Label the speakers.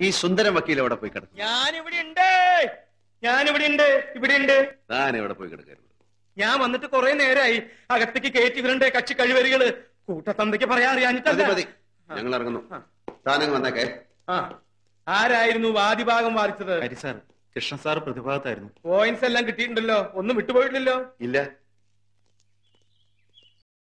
Speaker 1: ഈ സുന്ദരം വക്കീൽ എവിടെ പോയി കിടക്കും?
Speaker 2: ഞാൻ ഉണ്ട് ഞാൻ ഉണ്ട് ഇവിടെ ഉണ്ട്
Speaker 1: താൻ എവിടെ പോയി കിടക്കരുത്
Speaker 2: ഞാൻ വന്നിട്ട് കുറെ നേരമായി അകത്തേക്ക് കയറ്റി വിടണ്ടേ കക്ഷി കഴിവരികൾ. കൂട്ടത്തന്തയ്ക്ക് പറയാൻ
Speaker 1: മതി
Speaker 2: അറിയാനിട്ടല്ല
Speaker 1: ഞങ്ങൾ ഇറങ്ങുന്നു താനങ്ങ് വന്നേക്കേ.
Speaker 2: ആ. ആരായിരുന്നു വാദിഭാഗം വാദിച്ചത്?
Speaker 3: ഹരി സാർ കൃഷ്ണ സാർ പ്രതിഭാഗത്തായിരുന്നു.
Speaker 2: പോയിന്റ്സ് എല്ലാം കിട്ടിയിട്ടുണ്ടല്ലോ. ഒന്നും വിട്ടുപോയിട്ടില്ലല്ലോ.
Speaker 1: ഇല്ല.